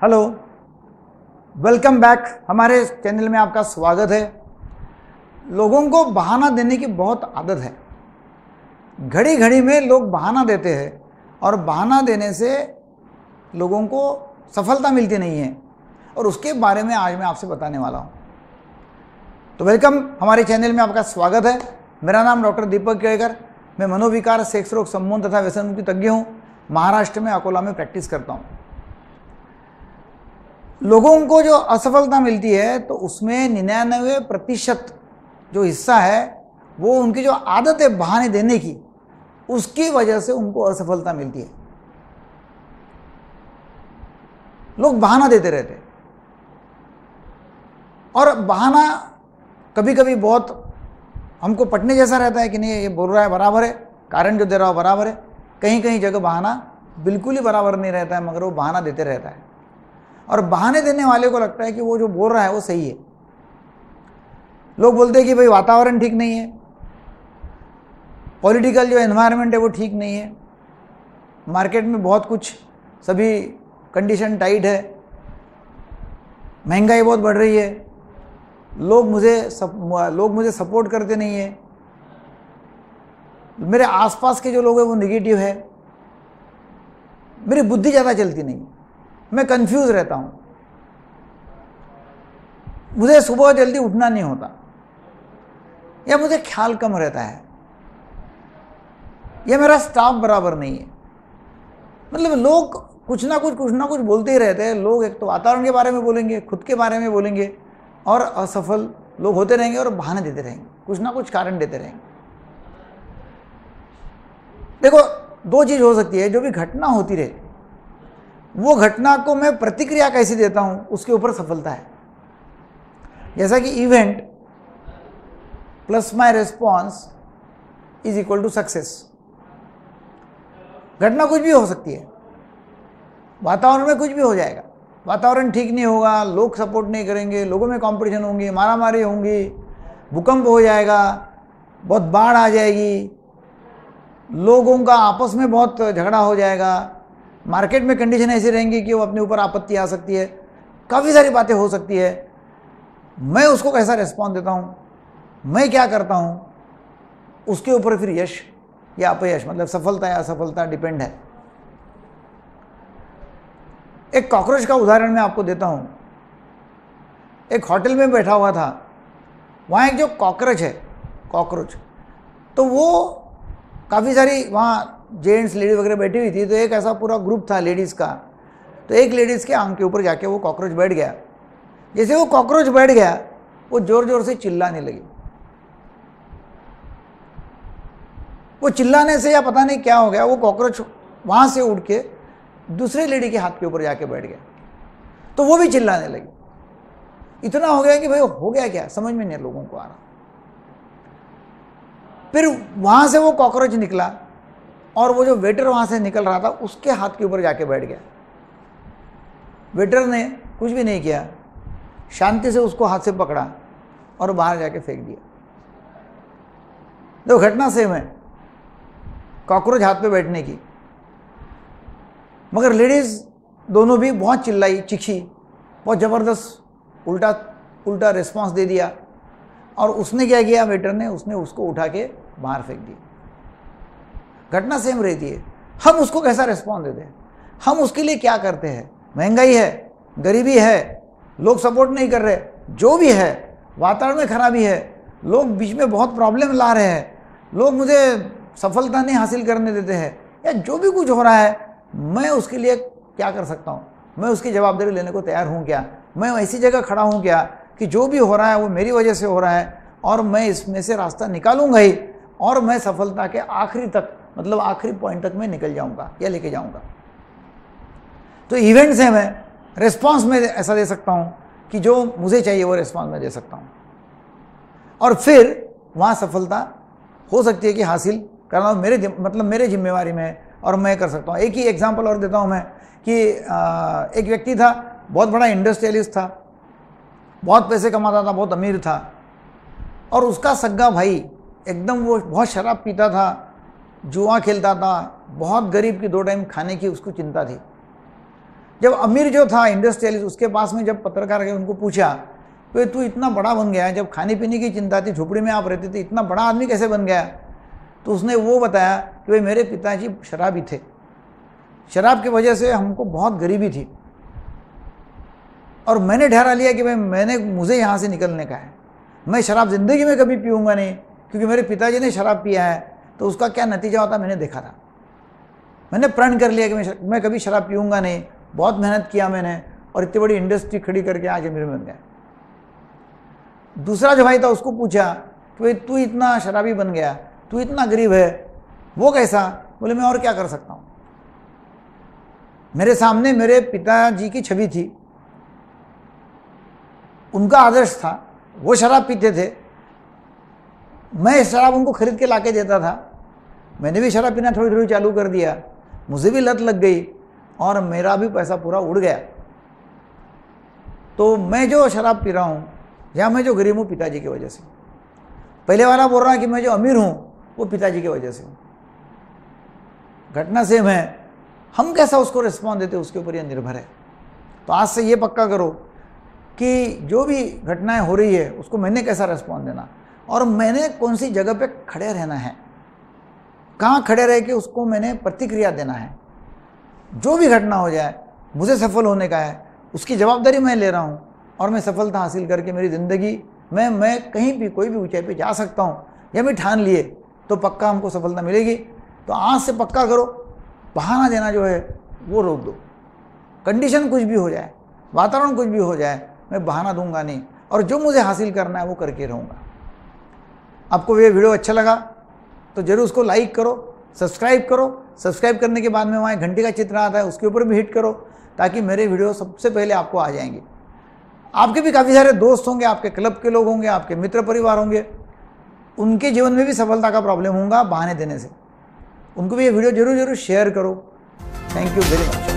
Hello welcome back हमारे channel में आपका स्वागत है। लोगों को बहाना देने की बहुत आदत है। घड़ी घड़ी में लोग बहाना देते हैं और बहाना देने से लोगों को सफलता मिलती नहीं है। और उसके बारे में आज मैं आपसे बताने वाला हूँ। तो वेलकम हमारे चैनल में आपका स्वागत है। मेरा नाम डॉक्टर दीपक केड़कर मैं मनोविकार, सेक्स रोग सम्मोहन तथा व्यसन मुक्ति तज्ञ हूँ। महाराष्ट्र में अकोला में प्रैक्टिस करता हूँ। लोगों को जो असफलता मिलती है तो उसमें निन्यानवे प्रतिशत जो हिस्सा है, वो उनकी जो आदत है बहाने देने की, उसकी वजह से उनको असफलता मिलती है। लोग बहाना देते रहते और बहाना कभी कभी बहुत हमको पटने जैसा रहता है कि नहीं, ये बोल रहा है बराबर है, कारण जो दे रहा है बराबर है। कहीं कहीं जगह बहाना बिल्कुल ही बराबर नहीं रहता है, मगर वो बहाना देते रहता है। और बहाने देने वाले को लगता है कि वो जो बोल रहा है वो सही है। लोग बोलते हैं कि भाई वातावरण ठीक नहीं है। पॉलिटिकल जो एनवायरनमेंट है वो ठीक नहीं है। मार्केट में बहुत कुछ सभी कंडीशन टाइट है। महँगाई बहुत बढ़ रही है। लोग मुझे सप, लोग मुझे सपोर्ट करते नहीं है। मेरे आसपास के जो लोग हैं वो निगेटिव है। मेरी बुद्धि ज़्यादा चलती नहीं। मैं कंफ्यूज रहता हूँ। मुझे सुबह जल्दी उठना नहीं होता। या मुझे ख्याल कम रहता है। या मेरा स्टाफ बराबर नहीं है। मतलब लोग कुछ ना कुछ कुछ ना कुछ बोलते ही रहते हैं। लोग एक तो वातावरण के बारे में बोलेंगे, खुद के बारे में बोलेंगे और असफल लोग होते रहेंगे और बहाने देते रहेंगे। कुछ ना कुछ कारण देते रहेंगे। देखो, दो चीज़ हो सकती है जो भी घटना होती रहे। वो घटना को मैं प्रतिक्रिया कैसे देता हूँ, उसके ऊपर सफलता है। जैसा कि event plus my response is equal to success घटना कुछ भी हो सकती है। वातावरण में कुछ भी हो जाएगा। वातावरण ठीक नहीं होगा, लोग सपोर्ट नहीं करेंगे, लोगों में कंपटीशन होंगे, मारामारी होंगी, भूकंप हो जाएगा, बहुत बाढ़ आ जाएगी, लोगों का आपस में बहुत झगड़ा हो जाएगा मार्केट में कंडीशन ऐसी रहेंगी कि वो अपने ऊपर आपत्ति आ सकती है। काफ़ी सारी बातें हो सकती है। मैं उसको कैसा रिस्पॉन्स देता हूँ? मैं क्या करता हूँ? उसके ऊपर फिर यश या अपयश मतलब सफलता या असफलता डिपेंड है। एक कॉकरोच का उदाहरण मैं आपको देता हूँ। एक होटल में बैठा हुआ था। वहाँ एक जो कॉकरोच है कॉकरोच तो वो काफ़ी सारी वहाँ जेंट्स लेडीज़ वगैरह बैठी हुई थी तो एक ऐसा पूरा ग्रुप था लेडीज़ का। तो एक लेडीज़ के आँख के ऊपर जाके वो कॉकरोच बैठ गया। जैसे वो कॉकरोच बैठ गया, वो ज़ोर ज़ोर से चिल्लाने लगी। वो चिल्लाने से या पता नहीं क्या हो गया, वो कॉकरोच वहाँ से उड़ के दूसरे लेडी के हाथ के ऊपर जाके बैठ गया। तो वो भी चिल्लाने लगी। इतना हो गया कि भाई हो गया क्या? समझ में नहीं लोगों को आ रहा। फिर वहाँ से वो कॉकरोच निकला। और वो जो वेटर वहाँ से निकल रहा था, उसके हाथ के ऊपर जाके बैठ गया। वेटर ने कुछ भी नहीं किया। शांति से उसको हाथ से पकड़ा और बाहर जाके फेंक दिया। देखो, घटना सेम है। कॉकरोच हाथ पे बैठने की। मगर लेडीज़ दोनों भी बहुत चिल्लाई, चिखी, बहुत ज़बरदस्त उल्टा उल्टा रिस्पांस दे दिया। और उसने क्या किया? वेटर ने, उसने उसको उठा के बाहर फेंक दिया। घटना सेम रहती है। हम उसको कैसा रिस्पॉन्स देते हैं? हम उसके लिए क्या करते हैं? महँगाई है, गरीबी है, लोग सपोर्ट नहीं कर रहे, जो भी है, वातावरण में खराबी है, लोग बीच में बहुत प्रॉब्लम ला रहे हैं, लोग मुझे सफलता नहीं हासिल करने देते हैं, या जो भी कुछ हो रहा है, मैं उसके लिए क्या कर सकता हूँ? मैं उसकी जवाबदारी लेने को तैयार हूँ क्या? मैं ऐसी जगह खड़ा हूँ क्या कि जो भी हो रहा है, वो मेरी वजह से हो रहा है और मैं इसमें से रास्ता निकालूँगा ही और मैं सफलता के आखिरी तक मतलब आखिरी पॉइंट तक मैं निकल जाऊँगा या लेके जाऊँगा। तो इवेंट से मैं रिस्पॉन्स में ऐसा दे सकता हूँ कि जो मुझे चाहिए वो रिस्पॉन्स में दे सकता हूँ। और फिर वहाँ सफलता हो सकती है कि हासिल करना मेरे मतलब मेरे जिम्मेवारी में और मैं कर सकता हूँ। एक ही एग्ज़ाम्पल और देता हूँ मैं कि आ, एक व्यक्ति था बहुत बड़ा इंडस्ट्रियलिस्ट था बहुत पैसे कमाता था बहुत अमीर था और उसका सग्गा भाई एकदम वो बहुत शराब पीता था जुआ खेलता था, बहुत गरीब की दो टाइम खाने की उसको चिंता थी। जब अमीर जो था इंडस्ट्रियलिस्ट उसके पास में जब पत्रकार गए, उनको पूछा कि तू इतना बड़ा बन गया जब खाने पीने की चिंता थी, झोपड़ी में आप रहते थे, इतना बड़ा आदमी कैसे बन गया? तो उसने वो बताया कि, भाई, मेरे पिताजी शराबी थे। शराब की वजह से हमको बहुत गरीबी थी। और मैंने ठहरा लिया कि, भाई, मैंने मुझे यहाँ से निकलने का है। मैं शराब ज़िंदगी में कभी पीऊँगा नहीं, क्योंकि मेरे पिताजी ने शराब पिया है। तो उसका क्या नतीजा होता मैंने देखा था। मैंने प्रण कर लिया कि मैं मैं कभी शराब पीऊँगा नहीं। बहुत मेहनत किया मैंने और इतनी बड़ी इंडस्ट्री खड़ी करके आज अमीर बन गया। दूसरा जो भाई था उसको पूछा कि भाई, तू इतना शराबी बन गया, तू इतना गरीब है, वो कैसा? बोले, मैं और क्या कर सकता हूँ? मेरे सामने मेरे पिताजी की छवि थी। उनका आदर्श था, वो शराब पीते थे। मैं शराब उनको खरीद के लाके देता था। मैंने भी शराब पीना थोड़ी थोड़ी चालू कर दिया। मुझे भी लत लग गई और मेरा भी पैसा पूरा उड़ गया। तो मैं जो शराब पी रहा हूँ या मैं जो गरीब हूँ पिताजी की वजह से। पहले वाला बोल रहा है कि मैं जो अमीर हूँ, वो पिताजी की वजह से हूँ। घटना सेम है। हम कैसा उसको रिस्पॉन्स देते उसके ऊपर यह निर्भर है। तो आज से ये पक्का करो कि जो भी घटनाएँ हो रही है, उसको मैंने कैसा रिस्पॉन्स देना? और मैंने कौन सी जगह पे खड़े रहना है? कहाँ खड़े रह के उसको मैंने प्रतिक्रिया देना है? जो भी घटना हो जाए, मुझे सफल होने का है, उसकी जवाबदारी मैं ले रहा हूँ और मैं सफलता हासिल करके मेरी ज़िंदगी में, मैं कहीं भी, कोई भी ऊंचाई पे जा सकता हूँ, या मैं ठान लिए तो पक्का हमको सफलता मिलेगी। तो आज से पक्का करो, बहाना देना जो है, वो रोक दो। कंडीशन कुछ भी हो जाए, वातावरण कुछ भी हो जाए, मैं बहाना दूँगा नहीं, और जो मुझे हासिल करना है, वो करके रहूँगा। आपको ये वीडियो अच्छा लगा तो ज़रूर उसको लाइक करो सब्सक्राइब करो। सब्सक्राइब करने के बाद में वहाँ घंटे का चित्र आता है, उसके ऊपर भी हिट करो, ताकि मेरे वीडियो सबसे पहले आपको आ जाएँगे। आपके भी काफ़ी सारे दोस्त होंगे, आपके क्लब के लोग होंगे, आपके मित्र परिवार होंगे। उनके जीवन में भी सफलता का प्रॉब्लम होगा, बहाने देने से। उनको भी ये वीडियो ज़रूर ज़रूर शेयर करो। Thank you very much